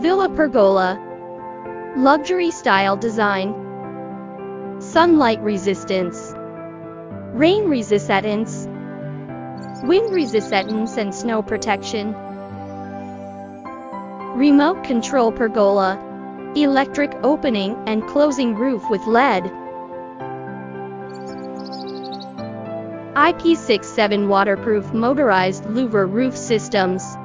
Villa Pergola. Luxury style design. Sunlight resistance. Rain resistance. Wind resistance and snow protection. Remote control pergola. Electric opening and closing roof with LED. IP67 waterproof motorized louver roof systems.